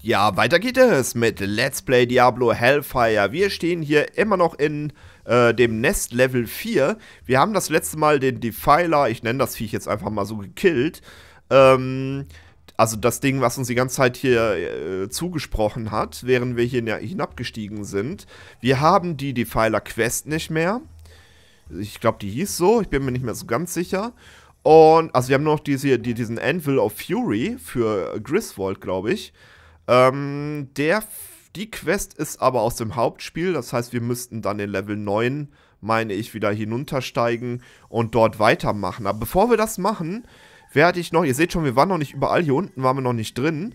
Ja, weiter geht es mit Let's Play Diablo Hellfire. Wir stehen hier immer noch in äh, dem Nest Level 4. Wir haben das letzte Mal den Defiler, ich nenne das Viech jetzt einfach mal so, gekillt. Ähm, also das Ding, was uns die ganze Zeit hier äh, zugesprochen hat, während wir hier hinabgestiegen sind. Wir haben die Defiler Quest nicht mehr. Ich glaube, die hieß so, ich bin mir nicht mehr so ganz sicher. Und, also wir haben noch diese, die, diesen Anvil of Fury für Griswold, glaube ich. Ähm, der, die Quest ist aber aus dem Hauptspiel, das heißt, wir müssten dann in Level 9, meine ich, wieder hinuntersteigen und dort weitermachen. Aber bevor wir das machen, werde ich noch, ihr seht schon, wir waren noch nicht überall, hier unten waren wir noch nicht drin,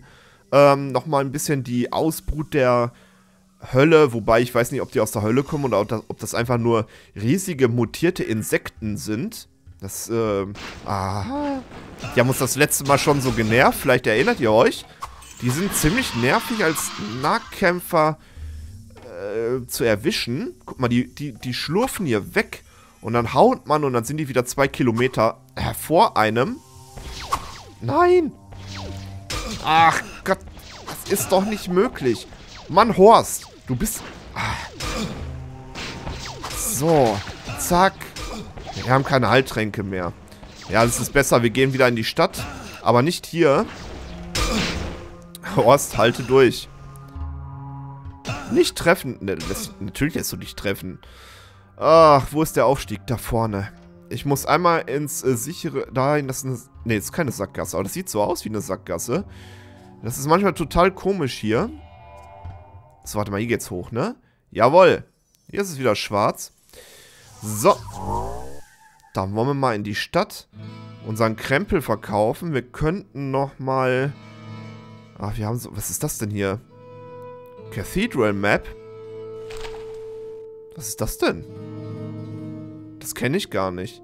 ähm, nochmal ein bisschen die Ausbrut der Hölle, wobei ich weiß nicht, ob die aus der Hölle kommen oder ob das, ob das einfach nur riesige mutierte Insekten sind. Das, äh, ah, die haben uns das letzte Mal schon so genervt, vielleicht erinnert ihr euch. Die sind ziemlich nervig als Nahkämpfer äh, zu erwischen. Guck mal, die, die, die schlurfen hier weg. Und dann haut man und dann sind die wieder zwei Kilometer vor einem. Nein! Ach Gott, das ist doch nicht möglich. Mann, Horst, du bist... Ah. So, zack. Wir haben keine Heiltränke mehr. Ja, das ist besser, wir gehen wieder in die Stadt. Aber nicht hier. Horst, halte durch. Nicht treffen. Ne, natürlich lässt du dich treffen. Ach, wo ist der Aufstieg? Da vorne. Ich muss einmal ins äh, sichere... Dahin, das ist eine... Ne, das ist keine Sackgasse. Aber das sieht so aus wie eine Sackgasse. Das ist manchmal total komisch hier. So, warte mal, hier geht's hoch, ne? Jawoll. Hier ist es wieder schwarz. So. Dann wollen wir mal in die Stadt unseren Krempel verkaufen. Wir könnten nochmal... Ach, wir haben so... Was ist das denn hier? Cathedral Map? Was ist das denn? Das kenne ich gar nicht.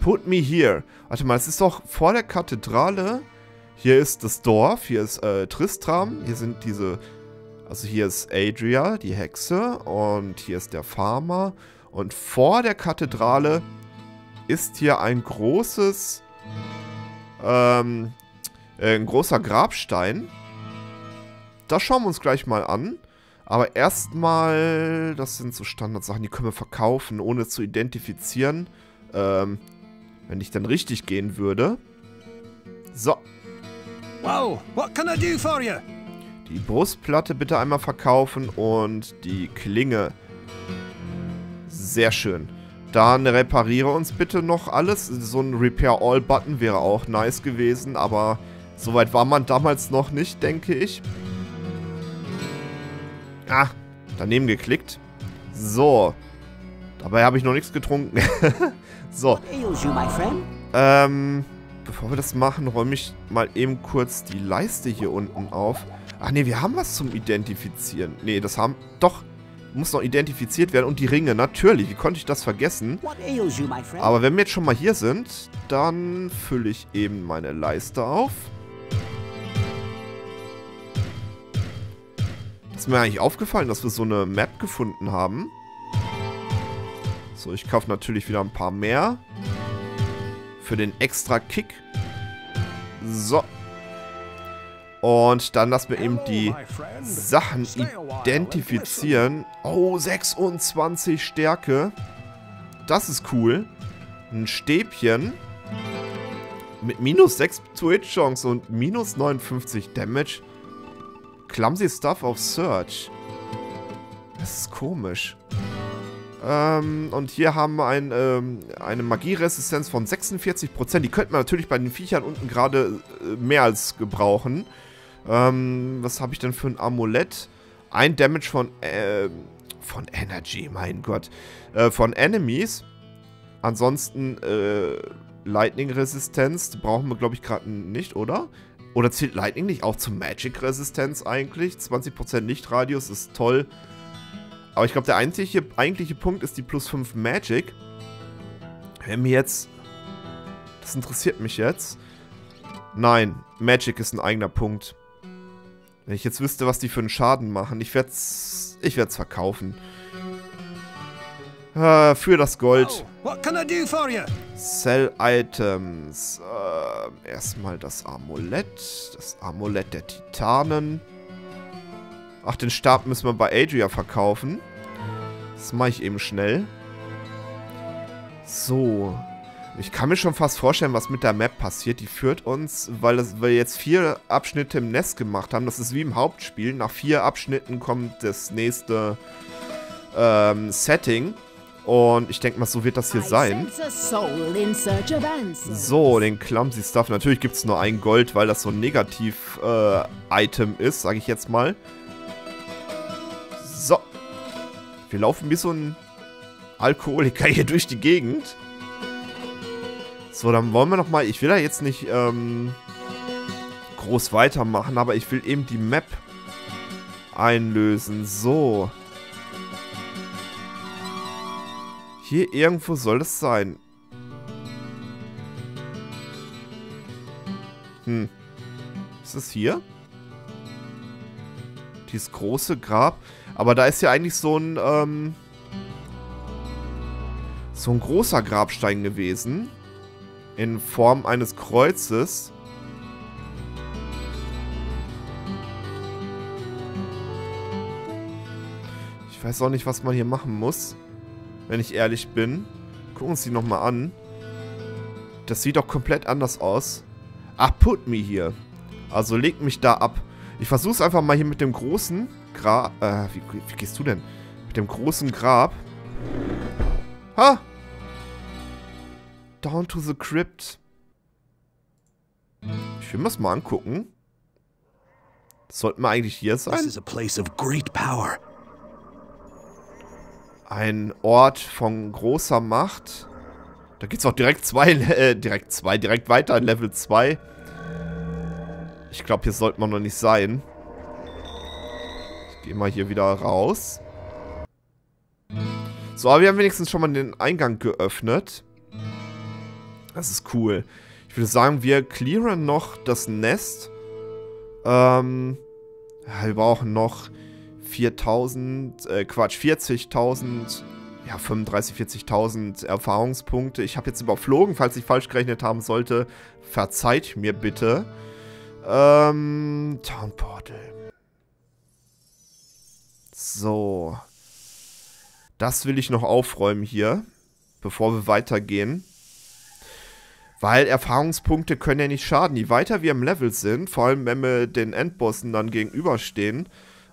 Put me here. Warte mal, es ist doch vor der Kathedrale. Hier ist das Dorf, hier ist äh, Tristram, hier sind diese... Also hier ist Adria, die Hexe, und hier ist der Farmer. Und vor der Kathedrale ist hier ein großes... Ähm, äh, ein großer Grabstein. Das schauen wir uns gleich mal an. Aber erstmal, das sind so Standardsachen, die können wir verkaufen, ohne zu identifizieren. Ähm, wenn ich dann richtig gehen würde. So. Wow, what can I do for you? Die Brustplatte bitte einmal verkaufen und die Klinge. Sehr schön. Dann repariere uns bitte noch alles. So ein Repair All Button wäre auch nice gewesen, aber Soweit war man damals noch nicht, denke ich. Ah, daneben geklickt. So. Dabei habe ich noch nichts getrunken. so. Ähm, bevor wir das machen, räume ich mal eben kurz die Leiste hier unten auf. Ach nee, wir haben was zum Identifizieren. Nee, das haben... Doch, muss noch identifiziert werden. Und die Ringe, natürlich. Wie konnte ich das vergessen? Aber wenn wir jetzt schon mal hier sind, dann fülle ich eben meine Leiste auf. Ist mir eigentlich aufgefallen, dass wir so eine Map gefunden haben. So, ich kaufe natürlich wieder ein paar mehr. Für den extra Kick. So. Und dann lassen wir eben die Sachen identifizieren. Oh, 26 Stärke. Das ist cool. Ein Stäbchen. Mit minus 6 Twitch-Chance und minus 59 Damage. Clumsy Stuff auf Search. Das ist komisch. Ähm, und hier haben wir ein, ähm, eine Magieresistenz von 46%. Die könnte man natürlich bei den Viechern unten gerade äh, mehr als gebrauchen. Ähm, was habe ich denn für ein Amulett? Ein Damage von, äh, von Energy, mein Gott. Äh, von Enemies. Ansonsten, äh, Lightning-Resistenz brauchen wir, glaube ich, gerade nicht, oder? Oder zählt Lightning nicht auch zur Magic-Resistenz eigentlich? 20% Lichtradius ist toll. Aber ich glaube, der einzige, eigentliche Punkt ist die plus 5 Magic. Wenn mir jetzt... Das interessiert mich jetzt. Nein, Magic ist ein eigener Punkt. Wenn ich jetzt wüsste, was die für einen Schaden machen. Ich werde es ich werd's verkaufen. Äh, für das Gold. Sell Items. Äh, erstmal das Amulett. Das Amulett der Titanen. Ach, den Stab müssen wir bei Adria verkaufen. Das mache ich eben schnell. So. Ich kann mir schon fast vorstellen, was mit der Map passiert. Die führt uns, weil wir jetzt vier Abschnitte im Nest gemacht haben. Das ist wie im Hauptspiel. Nach vier Abschnitten kommt das nächste ähm, Setting. Und ich denke mal, so wird das hier sein. So, den Clumsy Stuff. Natürlich gibt es nur ein Gold, weil das so ein Negativ-Item äh, ist, sage ich jetzt mal. So. Wir laufen wie so ein Alkoholiker hier durch die Gegend. So, dann wollen wir nochmal... Ich will da jetzt nicht ähm, groß weitermachen, aber ich will eben die Map einlösen. So. Hier irgendwo soll es sein. Hm. Ist es hier? Dieses große Grab. Aber da ist ja eigentlich so ein, ähm, so ein großer Grabstein gewesen. In Form eines Kreuzes. Ich weiß auch nicht, was man hier machen muss wenn ich ehrlich bin. Gucken uns die nochmal an. Das sieht doch komplett anders aus. Ach, put me hier. Also leg mich da ab. Ich versuch's einfach mal hier mit dem großen Grab. Äh, wie, wie gehst du denn? Mit dem großen Grab. Ha! Down to the Crypt. Ich will mir's mal angucken. sollten wir eigentlich hier sein? This is a place of great power ein Ort von großer Macht. Da geht's auch direkt zwei, äh, direkt zwei, direkt weiter in Level 2. Ich glaube, hier sollte man noch nicht sein. Ich gehe mal hier wieder raus. So, aber wir haben wenigstens schon mal den Eingang geöffnet. Das ist cool. Ich würde sagen, wir clearen noch das Nest. Ähm, ja, wir brauchen noch 4000, äh, Quatsch, 40.000, ja, 35, 40.000 Erfahrungspunkte. Ich habe jetzt überflogen, falls ich falsch gerechnet haben sollte. Verzeiht mir bitte. Ähm, Town Portal. So. Das will ich noch aufräumen hier, bevor wir weitergehen. Weil Erfahrungspunkte können ja nicht schaden. Je weiter wir im Level sind, vor allem wenn wir den Endbossen dann gegenüberstehen,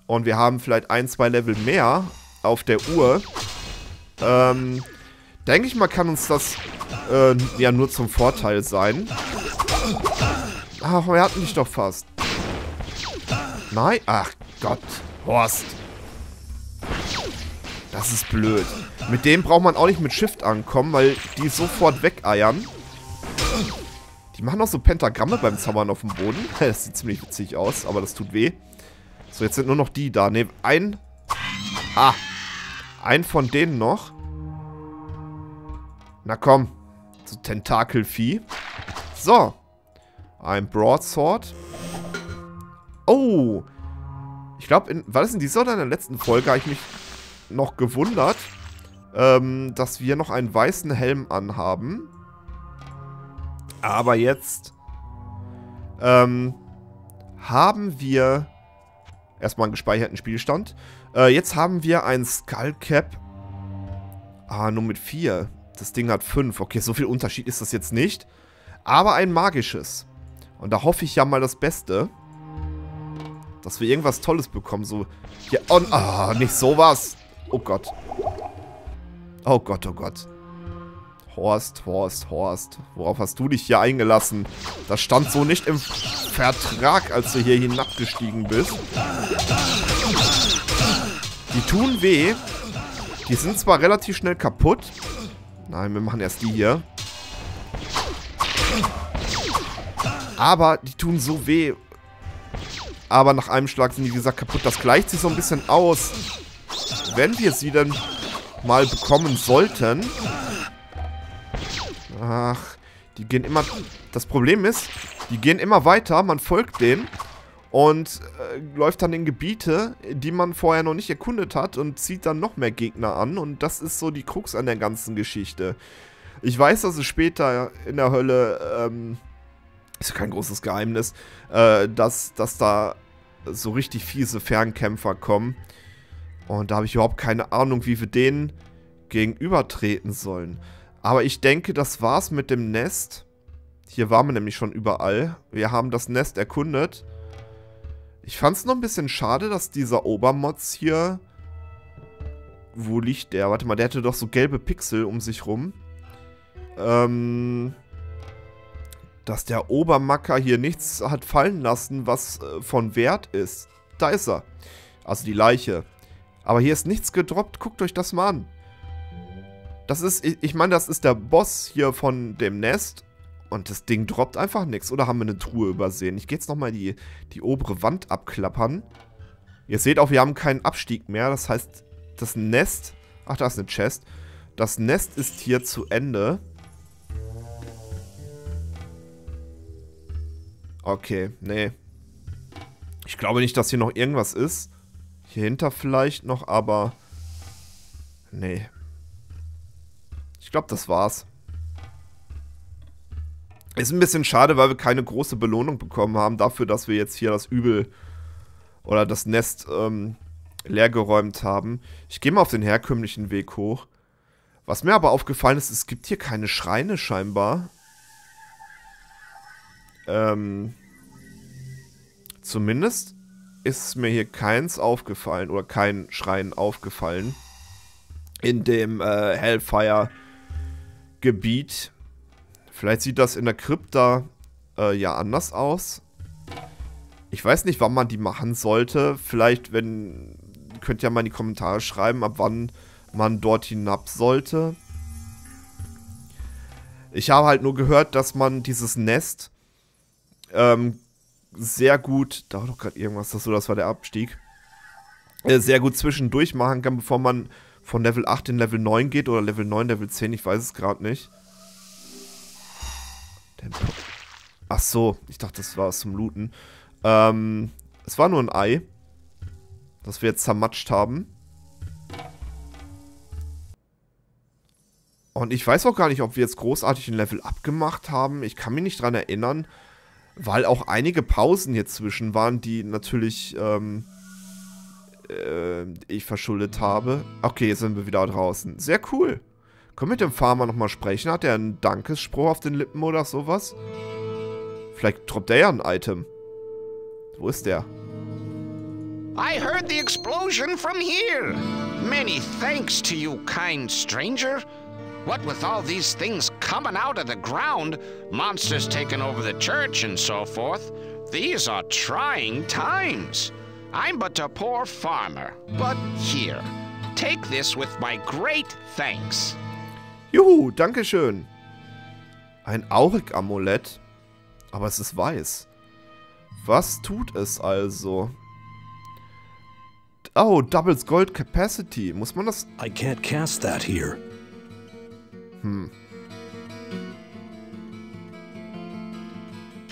und wir haben vielleicht ein, zwei Level mehr auf der Uhr, ähm, denke ich mal, kann uns das äh, ja nur zum Vorteil sein. Ach, wir hatten dich doch fast. Nein? Ach Gott, Horst. Das ist blöd. Mit dem braucht man auch nicht mit Shift ankommen, weil die sofort wegeiern. Die machen auch so Pentagramme beim Zaubern auf dem Boden. Das sieht ziemlich witzig aus, aber das tut weh. So, jetzt sind nur noch die da. Ne, ein... Ah. Ein von denen noch. Na komm. So Tentakelvieh. So. Ein Broadsword. Oh. Ich glaube, war das in dieser oder in der letzten Folge, habe ich mich noch gewundert, ähm, dass wir noch einen weißen Helm anhaben. Aber jetzt ähm, haben wir Erstmal einen gespeicherten Spielstand. Äh, jetzt haben wir ein Skullcap. Ah, nur mit 4. Das Ding hat 5. Okay, so viel Unterschied ist das jetzt nicht. Aber ein magisches. Und da hoffe ich ja mal das Beste. Dass wir irgendwas Tolles bekommen. So, hier, oh, oh nicht sowas. Oh Gott. Oh Gott, oh Gott. Horst, Horst, Horst. Worauf hast du dich hier eingelassen? Das stand so nicht im Vertrag, als du hier hinabgestiegen bist. Die tun weh. Die sind zwar relativ schnell kaputt. Nein, wir machen erst die hier. Aber die tun so weh. Aber nach einem Schlag sind die, wie gesagt, kaputt. Das gleicht sich so ein bisschen aus. Wenn wir sie dann mal bekommen sollten, Ach, die gehen immer... Das Problem ist, die gehen immer weiter, man folgt denen und äh, läuft dann in Gebiete, die man vorher noch nicht erkundet hat und zieht dann noch mehr Gegner an und das ist so die Krux an der ganzen Geschichte. Ich weiß, dass es später in der Hölle, ähm, ist kein großes Geheimnis, äh, dass, dass da so richtig fiese Fernkämpfer kommen. Und da habe ich überhaupt keine Ahnung, wie wir denen gegenübertreten sollen. Aber ich denke, das war's mit dem Nest. Hier waren wir nämlich schon überall. Wir haben das Nest erkundet. Ich fand es noch ein bisschen schade, dass dieser Obermods hier... Wo liegt der? Warte mal, der hatte doch so gelbe Pixel um sich rum. Ähm... Dass der Obermacker hier nichts hat fallen lassen, was äh, von Wert ist. Da ist er. Also die Leiche. Aber hier ist nichts gedroppt. Guckt euch das mal an. Das ist, ich, ich meine, das ist der Boss hier von dem Nest. Und das Ding droppt einfach nichts. Oder haben wir eine Truhe übersehen? Ich gehe jetzt nochmal die, die obere Wand abklappern. Ihr seht auch, wir haben keinen Abstieg mehr. Das heißt, das Nest... Ach, da ist eine Chest. Das Nest ist hier zu Ende. Okay, nee. Ich glaube nicht, dass hier noch irgendwas ist. Hier hinter vielleicht noch, aber... Nee. Ich glaube, das war's. Ist ein bisschen schade, weil wir keine große Belohnung bekommen haben dafür, dass wir jetzt hier das Übel oder das Nest ähm, leergeräumt haben. Ich gehe mal auf den herkömmlichen Weg hoch. Was mir aber aufgefallen ist, es gibt hier keine Schreine scheinbar. Ähm, zumindest ist mir hier keins aufgefallen oder kein Schrein aufgefallen in dem äh, Hellfire-Gebiet. Vielleicht sieht das in der Krypta äh, ja anders aus. Ich weiß nicht, wann man die machen sollte. Vielleicht, wenn... Könnt ihr mal in die Kommentare schreiben, ab wann man dort hinab sollte. Ich habe halt nur gehört, dass man dieses Nest ähm, sehr gut... Da war doch gerade irgendwas, das so, das war der Abstieg. Äh, sehr gut zwischendurch machen kann, bevor man von Level 8 in Level 9 geht oder Level 9, Level 10, ich weiß es gerade nicht. Ach so, ich dachte, das war es zum Looten. Ähm, es war nur ein Ei, das wir jetzt zermatscht haben. Und ich weiß auch gar nicht, ob wir jetzt großartig ein Level abgemacht haben. Ich kann mich nicht dran erinnern, weil auch einige Pausen hier zwischen waren, die natürlich ähm, äh, ich verschuldet habe. Okay, jetzt sind wir wieder draußen. Sehr cool. Können wir mit dem Farmer nochmal sprechen? Hat er einen Dankesspruch auf den Lippen oder sowas? Vielleicht droppt er ja ein Item. Wo ist der? I heard the explosion from here. Many thanks to you, kind stranger. What with all these things coming out of the ground, monsters taking over the church and so forth, these are trying times. I'm but a poor farmer, but here, take this with my great thanks. Juhu, danke schön. Ein Auric-Amulett. Aber es ist weiß. Was tut es also? Oh, doubles Gold Capacity. Muss man das... I can't cast that here. Hm.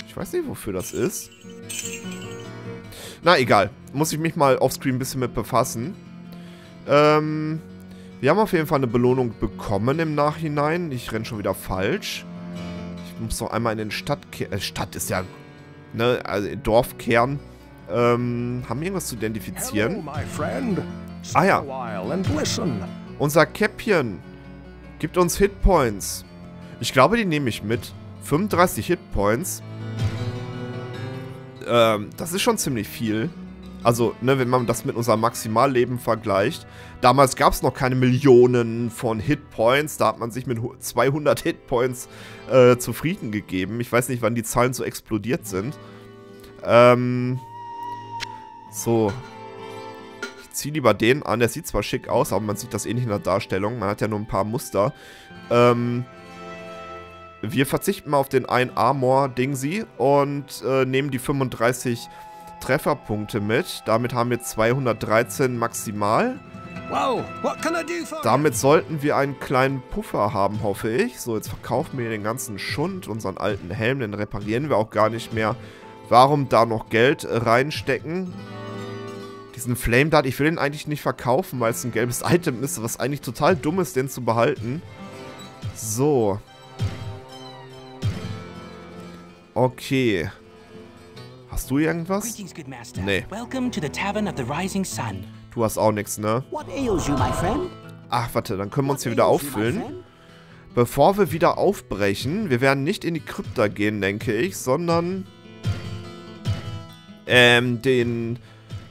Ich weiß nicht, wofür das ist. Na, egal. Muss ich mich mal offscreen ein bisschen mit befassen. Ähm... Wir haben auf jeden Fall eine Belohnung bekommen im Nachhinein. Ich renne schon wieder falsch. Ich muss noch einmal in den Stadtkern... Äh, Stadt ist ja... Ne, also Dorfkern. Ähm, haben wir irgendwas zu identifizieren? Ah ja. Unser Käppchen gibt uns Hitpoints. Ich glaube, die nehme ich mit. 35 Hitpoints. Ähm, das ist schon ziemlich viel. Also, ne, wenn man das mit unserem Maximalleben vergleicht. Damals gab es noch keine Millionen von Hitpoints. Da hat man sich mit 200 Hitpoints äh, zufrieden gegeben. Ich weiß nicht, wann die Zahlen so explodiert sind. Ähm. So. Ich ziehe lieber den an. Der sieht zwar schick aus, aber man sieht das eh nicht in der Darstellung. Man hat ja nur ein paar Muster. Ähm. Wir verzichten mal auf den einen Armor-Dingsy und äh, nehmen die 35 Trefferpunkte mit. Damit haben wir 213 maximal. Wow, Damit sollten wir einen kleinen Puffer haben, hoffe ich. So, jetzt verkaufen wir den ganzen Schund, unseren alten Helm, den reparieren wir auch gar nicht mehr. Warum da noch Geld reinstecken? Diesen Flame Dart, ich will den eigentlich nicht verkaufen, weil es ein gelbes Item ist, was eigentlich total dumm ist, den zu behalten. So. Okay. Hast du irgendwas? Nee. Welcome to the Tavern of the Rising Sun. Du hast auch nichts, ne? What ails you, my friend? Ach, warte, dann können wir uns hier wieder auffüllen. Bevor wir wieder aufbrechen, wir werden nicht in die Krypta gehen, denke ich, sondern ähm, den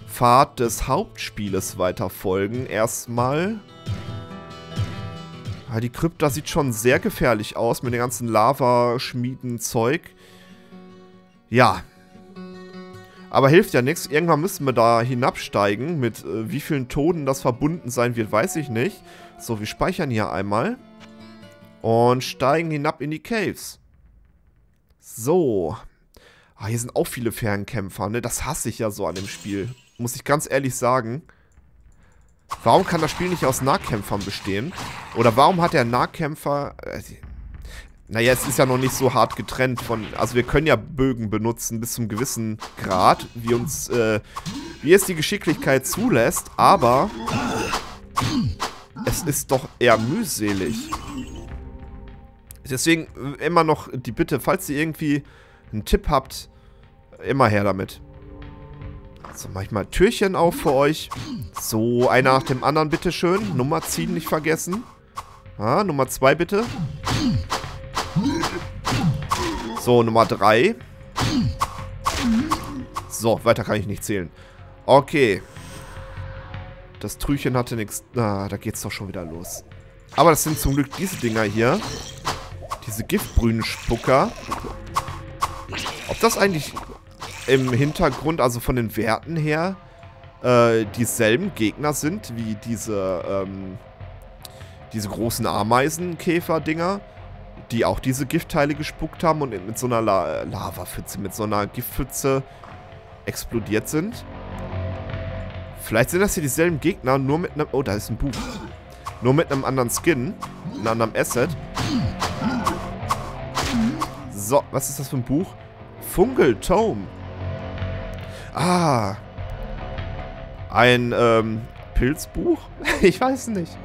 Pfad des Hauptspieles weiterfolgen. Erstmal. Ja, die Krypta sieht schon sehr gefährlich aus mit den ganzen Lavaschmieden-Zeug. Ja. Aber hilft ja nichts. Irgendwann müssen wir da hinabsteigen. Mit äh, wie vielen Toten das verbunden sein wird, weiß ich nicht. So, wir speichern hier einmal. Und steigen hinab in die Caves. So. Ah, hier sind auch viele Fernkämpfer, ne? Das hasse ich ja so an dem Spiel. Muss ich ganz ehrlich sagen. Warum kann das Spiel nicht aus Nahkämpfern bestehen? Oder warum hat der Nahkämpfer... Naja, es ist ja noch nicht so hart getrennt von... Also wir können ja Bögen benutzen bis zum gewissen Grad, wie uns... Äh, wie es die Geschicklichkeit zulässt, aber... Es ist doch eher mühselig. Deswegen äh, immer noch die Bitte, falls ihr irgendwie einen Tipp habt, immer her damit. So, mach ich mal Türchen auf für euch. So, einer nach dem anderen, bitteschön. Nummer ziehen nicht vergessen. Ja, Nummer zwei, bitte. So, Nummer drei. So, weiter kann ich nicht zählen. Okay. Das Trüchen hatte nichts... Ah, da geht's doch schon wieder los. Aber das sind zum Glück diese Dinger hier. Diese Giftbrünen-Spucker. Ob das eigentlich im Hintergrund, also von den Werten her, äh, dieselben Gegner sind wie diese, ähm, diese großen Ameisenkäfer-Dinger, die auch diese Giftteile gespuckt haben und mit so einer La Lavapfütze, mit so einer Giftpfütze explodiert sind. Vielleicht sind das hier dieselben Gegner, nur mit einem... Oh, da ist ein Buch. Nur mit einem anderen Skin, einem anderen Asset. So, was ist das für ein Buch? Fungal Tome. Ah. Ein, ähm, Pilzbuch? ich weiß nicht.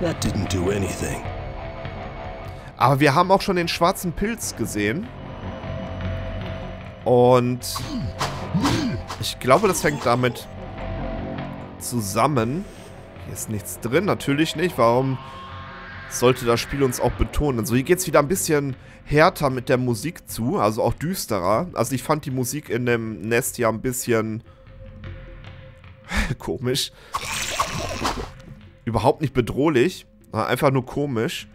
That didn't do anything. Aber wir haben auch schon den schwarzen Pilz gesehen. Und ich glaube, das hängt damit zusammen. Hier ist nichts drin, natürlich nicht. Warum sollte das Spiel uns auch betonen? Also hier geht es wieder ein bisschen härter mit der Musik zu, also auch düsterer. Also ich fand die Musik in dem Nest ja ein bisschen komisch. Überhaupt nicht bedrohlich, einfach nur komisch.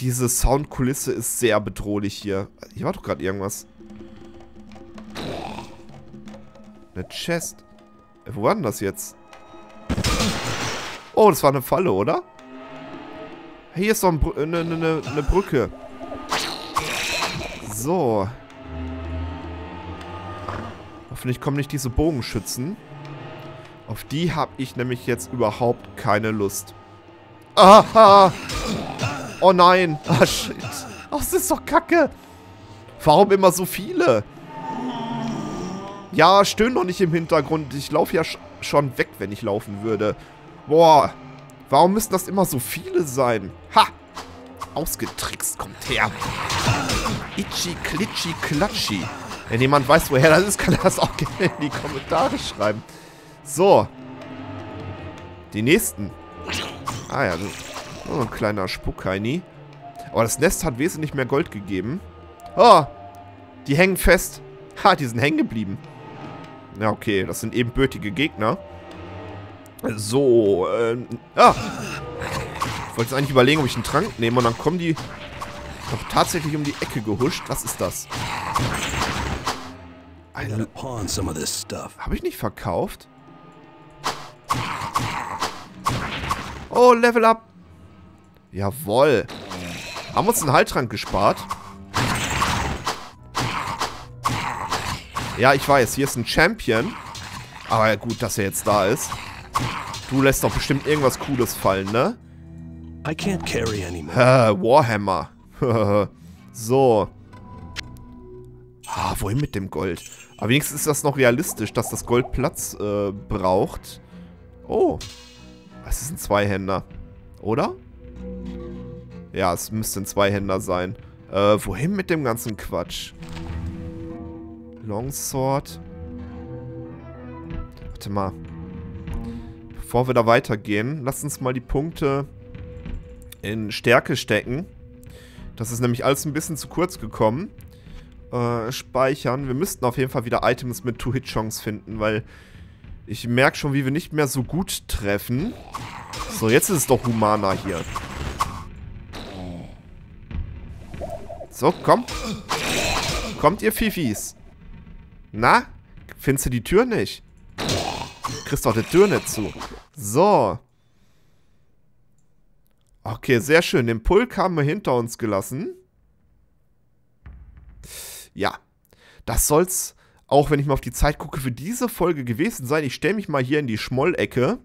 Diese Soundkulisse ist sehr bedrohlich hier. Hier war doch gerade irgendwas. Eine Chest. Äh, Wo war denn das jetzt? Oh, das war eine Falle, oder? Hier ist doch ein eine, eine, eine Brücke. So. Hoffentlich kommen nicht diese Bogenschützen. Auf die habe ich nämlich jetzt überhaupt keine Lust. Aha! Oh nein! Ah, shit. Oh, das ist doch kacke. Warum immer so viele? Ja, stöhn doch nicht im Hintergrund. Ich laufe ja sch schon weg, wenn ich laufen würde. Boah. Warum müssen das immer so viele sein? Ha! Ausgetrickst, kommt her. Itchy, klitschi, klatschi. Wenn jemand weiß, woher das ist, kann er das auch gerne in die Kommentare schreiben. So. Die nächsten. Ah ja, so ein kleiner Spuckheini. Aber das Nest hat wesentlich mehr Gold gegeben. Oh, die hängen fest. Ha, die sind hängen geblieben. Ja, okay, das sind ebenbürtige Gegner. So, ähm, ah. Ich wollte jetzt eigentlich überlegen, ob ich einen Trank nehme und dann kommen die doch tatsächlich um die Ecke gehuscht. Was ist das? I gotta pawn some of this stuff. Habe ich nicht verkauft? Oh, Level Up. Jawoll. Haben uns einen Heiltrank gespart. Ja, ich weiß, hier ist ein Champion. Aber gut, dass er jetzt da ist. Du lässt doch bestimmt irgendwas Cooles fallen, ne? I can't carry anymore. Warhammer. so. Ah, wohin mit dem Gold? Aber wenigstens ist das noch realistisch, dass das Gold Platz äh, braucht. Oh. Was ist ein Zweihänder? Oder? Ja, es müsste ein Zweihänder sein. Äh, wohin mit dem ganzen Quatsch? Longsword. Warte mal. Bevor wir da weitergehen, lass uns mal die Punkte in Stärke stecken. Das ist nämlich alles ein bisschen zu kurz gekommen. Äh, speichern. Wir müssten auf jeden Fall wieder Items mit Two-Hit-Chance finden, weil ich merke schon, wie wir nicht mehr so gut treffen. So, jetzt ist es doch humaner hier. So, komm. Kommt ihr Fifis? Na? Findest du die Tür nicht? Du kriegst doch die Tür nicht zu. So. Okay, sehr schön. Den Pulk haben wir hinter uns gelassen. Ja. Das soll's, auch wenn ich mal auf die Zeit gucke, für diese Folge gewesen sein. Ich stelle mich mal hier in die Schmollecke.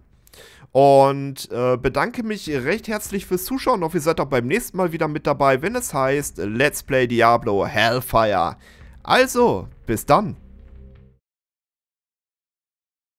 Und äh, bedanke mich recht herzlich fürs Zuschauen. Und ihr seid auch beim nächsten Mal wieder mit dabei, wenn es heißt Let's Play Diablo Hellfire. Also, bis dann.